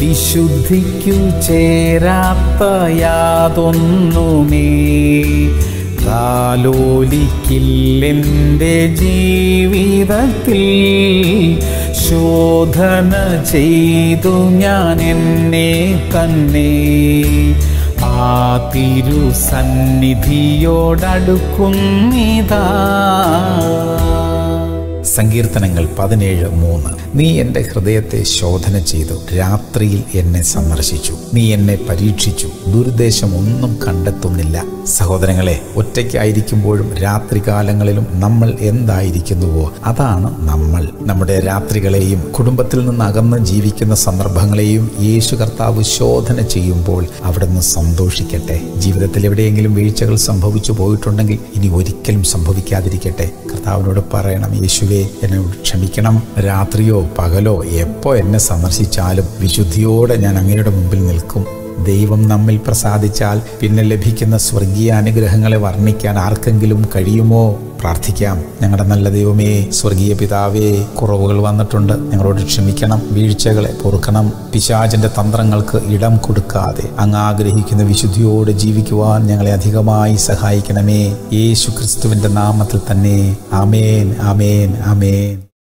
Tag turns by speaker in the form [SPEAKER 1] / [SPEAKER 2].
[SPEAKER 1] വിശുദ്ധിക്കു ചേരാത്ത യാതൊന്നുമേ. താലോലിക്കില്ലെന്റെ ജീവിതത്തിൽ ശോധന ചെയ്തു ഞാൻ എന്നെ തന്നെ. ആ തിരുസന്നിധിയോടടുക്കുന്നിതാ സങ്കീർത്തനങ്ങൾ പതിനേഴ് മൂന്ന്. നീ എന്റെ ഹൃദയത്തെ ശോധന ചെയ്തു. രാത്രിയിൽ എന്നെ സന്ദർശിച്ചു. നീ എന്നെ പരീക്ഷിച്ചു. ദുരുദ്ദേശം ഒന്നും കണ്ടെത്തുന്നില്ല. സഹോദരങ്ങളെ ഒറ്റയ്ക്കായിരിക്കുമ്പോഴും രാത്രികാലങ്ങളിലും നമ്മൾ എന്തായിരിക്കുന്നുവോ അതാണ് നമ്മൾ. നമ്മുടെ രാത്രികളെയും കുടുംബത്തിൽ നിന്ന് അകന്ന് ജീവിക്കുന്ന സന്ദർഭങ്ങളെയും യേശു കർത്താവ് ശോധന ചെയ്യുമ്പോൾ അവിടുന്ന് സന്തോഷിക്കട്ടെ. ജീവിതത്തിൽ എവിടെയെങ്കിലും വീഴ്ചകൾ സംഭവിച്ചു പോയിട്ടുണ്ടെങ്കിൽ ഇനി ഒരിക്കലും സംഭവിക്കാതിരിക്കട്ടെ. കർത്താവിനോട് പറയണം യേശുവേ എന്നോട് ക്ഷമിക്കണം. രാത്രിയോ പകലോ എപ്പോ എന്നെ സന്ദർശിച്ചാലും വിശുദ്ധിയോടെ ഞാൻ അങ്ങയുടെ മുമ്പിൽ നിൽക്കും. ദൈവം നമ്മിൽ പ്രസാദിച്ചാൽ പിന്നെ ലഭിക്കുന്ന സ്വർഗീയ അനുഗ്രഹങ്ങളെ വർണിക്കാൻ ആർക്കെങ്കിലും കഴിയുമോ? പ്രാർത്ഥിക്കാം. ഞങ്ങളുടെ നല്ല ദൈവമേ സ്വർഗീയ പിതാവേ കുറവുകൾ വന്നിട്ടുണ്ട്. ഞങ്ങളോട് ക്ഷമിക്കണം വീഴ്ചകളെ പൊറുക്കണം. പിശാചിന്റെ തന്ത്രങ്ങൾക്ക് ഇടം കൊടുക്കാതെ അങ്ങ് ആഗ്രഹിക്കുന്ന വിശുദ്ധിയോട് ജീവിക്കുവാൻ ഞങ്ങളെ അധികമായി സഹായിക്കണമേ. യേശു ക്രിസ്തുവിന്റെ നാമത്തിൽ തന്നെ. ആമേൻ ആമേൻ ആമേൻ.